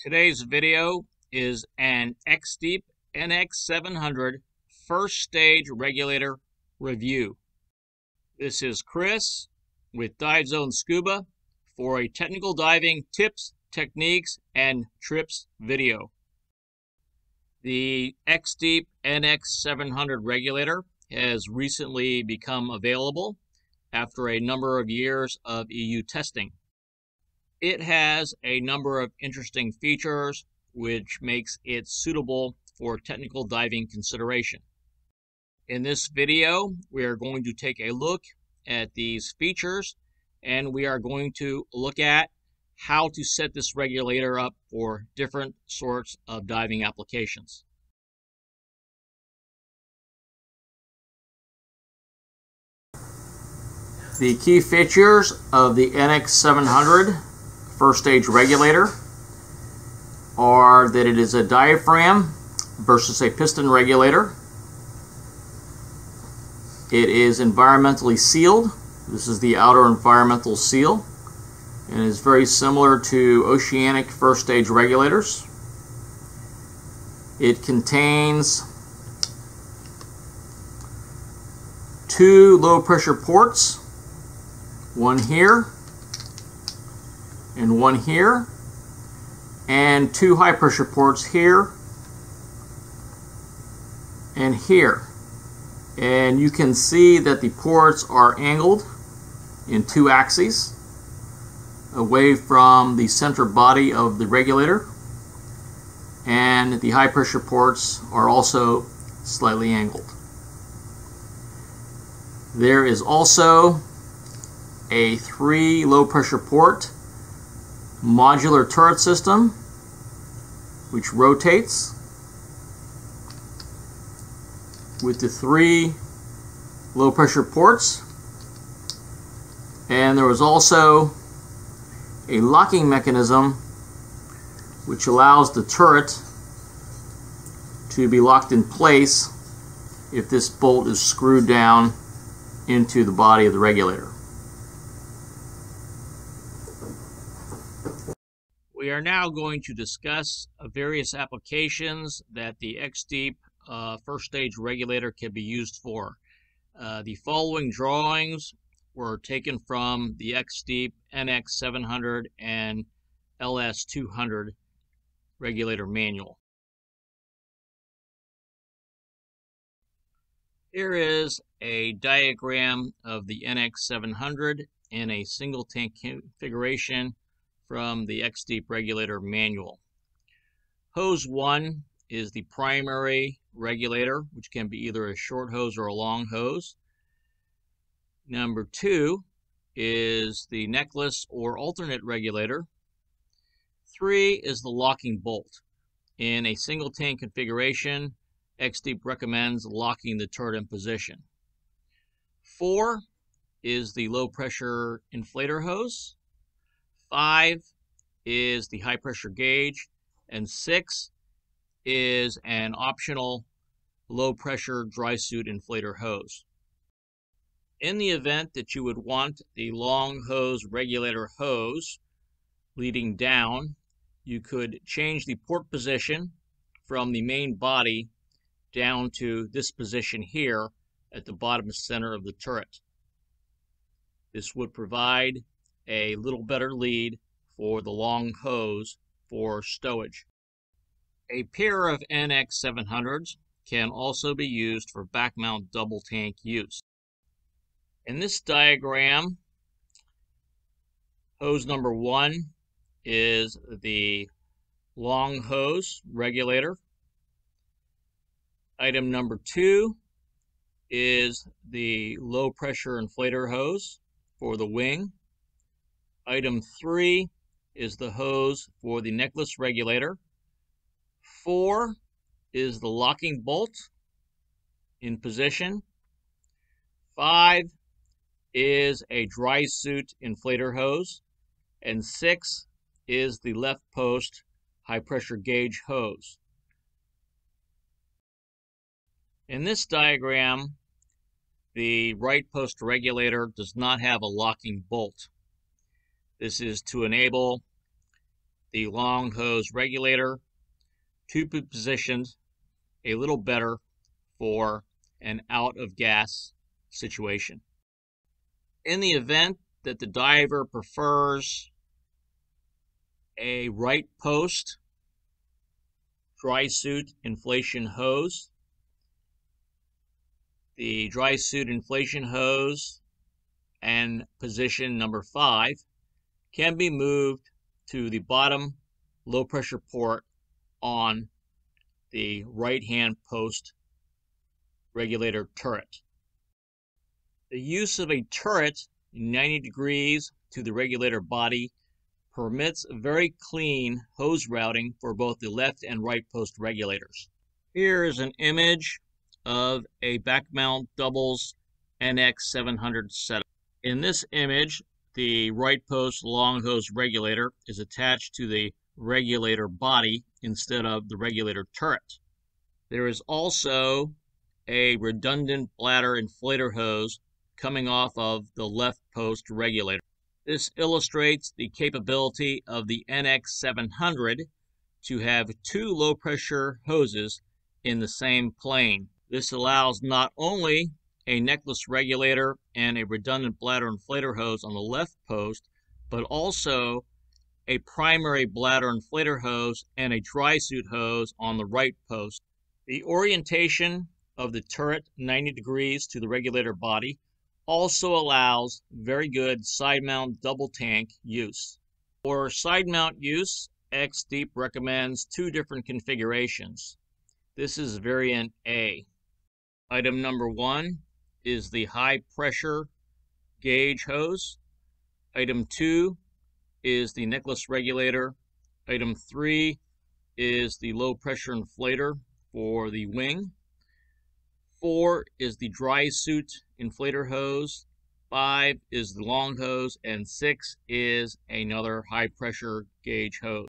Today's video is an X-Deep NX700 first stage regulator review. This is Chris with Dive Zone Scuba for a technical diving tips, techniques, and trips video. The X-Deep NX700 regulator has recently become available after a number of years of EU testing. It has a number of interesting features which makes it suitable for technical diving consideration. In this video, we are going to take a look at these features and we are going to look at how to set this regulator up for different sorts of diving applications. The key features of the NX700 first stage regulator are that it is a diaphragm versus a piston regulator. It is environmentally sealed. This is the outer environmental seal and is very similar to oceanic first stage regulators. It contains two low pressure ports, one here and one here and two high pressure ports here and here and you can see that the ports are angled in two axes away from the center body of the regulator and the high pressure ports are also slightly angled. There is also a three low pressure port modular turret system which rotates with the three low pressure ports and there was also a locking mechanism which allows the turret to be locked in place if this bolt is screwed down into the body of the regulator. We are now going to discuss uh, various applications that the X-Deep uh, first stage regulator can be used for. Uh, the following drawings were taken from the X-Deep NX700 and LS200 regulator manual. Here is a diagram of the NX700 in a single tank configuration from the X-Deep regulator manual. Hose 1 is the primary regulator, which can be either a short hose or a long hose. Number 2 is the necklace or alternate regulator. 3 is the locking bolt. In a single tank configuration, X-Deep recommends locking the turret in position. 4 is the low pressure inflator hose. Five is the high pressure gauge, and six is an optional low pressure dry suit inflator hose. In the event that you would want the long hose regulator hose leading down, you could change the port position from the main body down to this position here at the bottom center of the turret. This would provide a little better lead for the long hose for stowage. A pair of NX700s can also be used for back mount double tank use. In this diagram, hose number one is the long hose regulator. Item number two is the low pressure inflator hose for the wing. Item three is the hose for the necklace regulator. Four is the locking bolt in position. Five is a dry suit inflator hose. And six is the left post high pressure gauge hose. In this diagram, the right post regulator does not have a locking bolt. This is to enable the long hose regulator to be positioned a little better for an out of gas situation. In the event that the diver prefers a right post dry suit inflation hose, the dry suit inflation hose and position number five can be moved to the bottom low pressure port on the right hand post regulator turret. The use of a turret 90 degrees to the regulator body permits very clean hose routing for both the left and right post regulators. Here is an image of a back mount doubles NX700 setup. In this image, the right post long hose regulator is attached to the regulator body instead of the regulator turret. There is also a redundant bladder inflator hose coming off of the left post regulator. This illustrates the capability of the NX700 to have two low pressure hoses in the same plane. This allows not only a necklace regulator and a redundant bladder inflator hose on the left post, but also a primary bladder inflator hose, and a dry suit hose on the right post. The orientation of the turret 90 degrees to the regulator body also allows very good side mount double tank use. For side mount use, X-Deep recommends two different configurations. This is variant A. Item number one is the high pressure gauge hose. Item two is the necklace regulator. Item three is the low pressure inflator for the wing. Four is the dry suit inflator hose. Five is the long hose. And six is another high pressure gauge hose.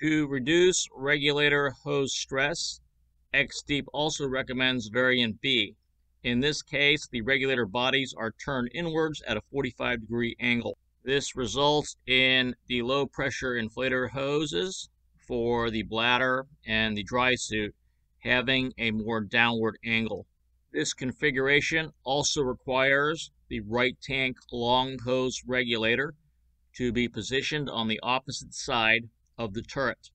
To reduce regulator hose stress, X-Deep also recommends variant B. In this case, the regulator bodies are turned inwards at a 45 degree angle. This results in the low pressure inflator hoses for the bladder and the dry suit having a more downward angle. This configuration also requires the right tank long hose regulator to be positioned on the opposite side of the turret.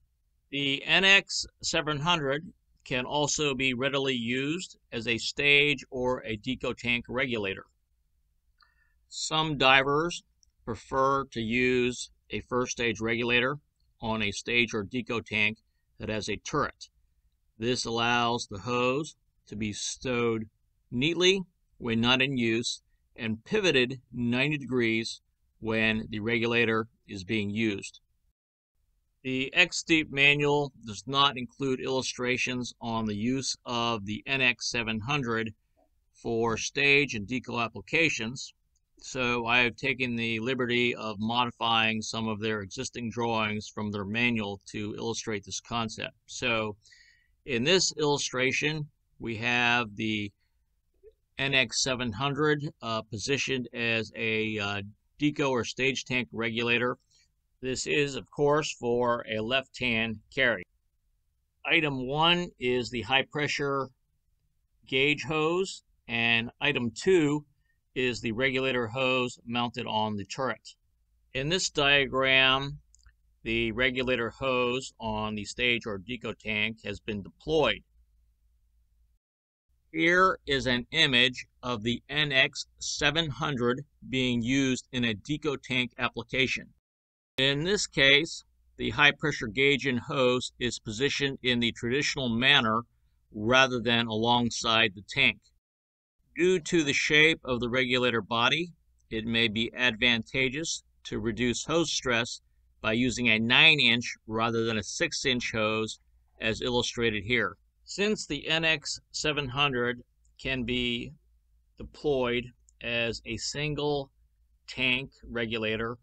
The NX700 can also be readily used as a stage or a deco tank regulator. Some divers prefer to use a first stage regulator on a stage or deco tank that has a turret. This allows the hose to be stowed neatly when not in use and pivoted 90 degrees when the regulator is being used. The X-Deep manual does not include illustrations on the use of the NX700 for stage and deco applications, so I have taken the liberty of modifying some of their existing drawings from their manual to illustrate this concept. So in this illustration, we have the NX700 uh, positioned as a uh, deco or stage tank regulator. This is, of course, for a left-hand carry. Item one is the high pressure gauge hose, and item two is the regulator hose mounted on the turret. In this diagram, the regulator hose on the stage or deco tank has been deployed. Here is an image of the NX700 being used in a deco tank application. In this case, the high pressure gauge and hose is positioned in the traditional manner rather than alongside the tank. Due to the shape of the regulator body, it may be advantageous to reduce hose stress by using a 9-inch rather than a 6-inch hose as illustrated here. Since the NX700 can be deployed as a single tank regulator,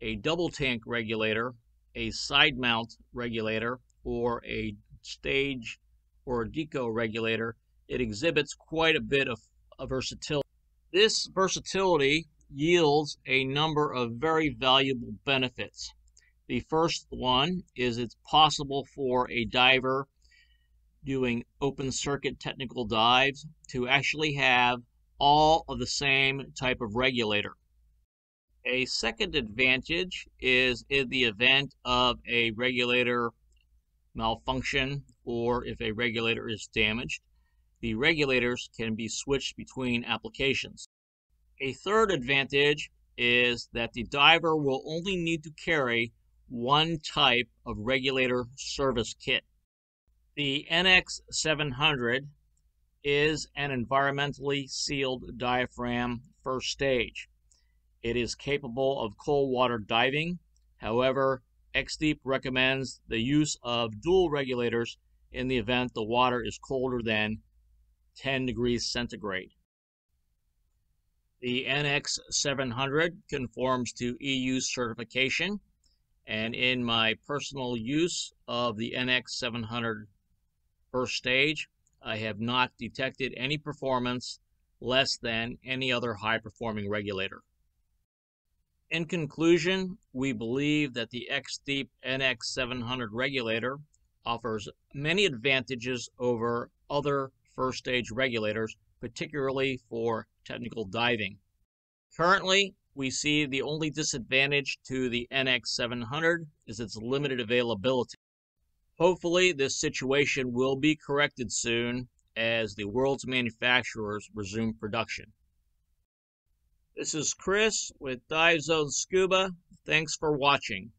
a double tank regulator, a side mount regulator, or a stage or deco regulator, it exhibits quite a bit of, of versatility. This versatility yields a number of very valuable benefits. The first one is it's possible for a diver doing open circuit technical dives to actually have all of the same type of regulator. A second advantage is in the event of a regulator malfunction or if a regulator is damaged, the regulators can be switched between applications. A third advantage is that the diver will only need to carry one type of regulator service kit. The NX700 is an environmentally sealed diaphragm first stage. It is capable of cold water diving. However, XDeep recommends the use of dual regulators in the event the water is colder than 10 degrees centigrade. The NX700 conforms to EU certification, and in my personal use of the NX700 first stage, I have not detected any performance less than any other high performing regulator. In conclusion, we believe that the XDeep NX700 regulator offers many advantages over other first stage regulators, particularly for technical diving. Currently, we see the only disadvantage to the NX700 is its limited availability. Hopefully, this situation will be corrected soon as the world's manufacturers resume production. This is Chris with Dive Zone Scuba. Thanks for watching.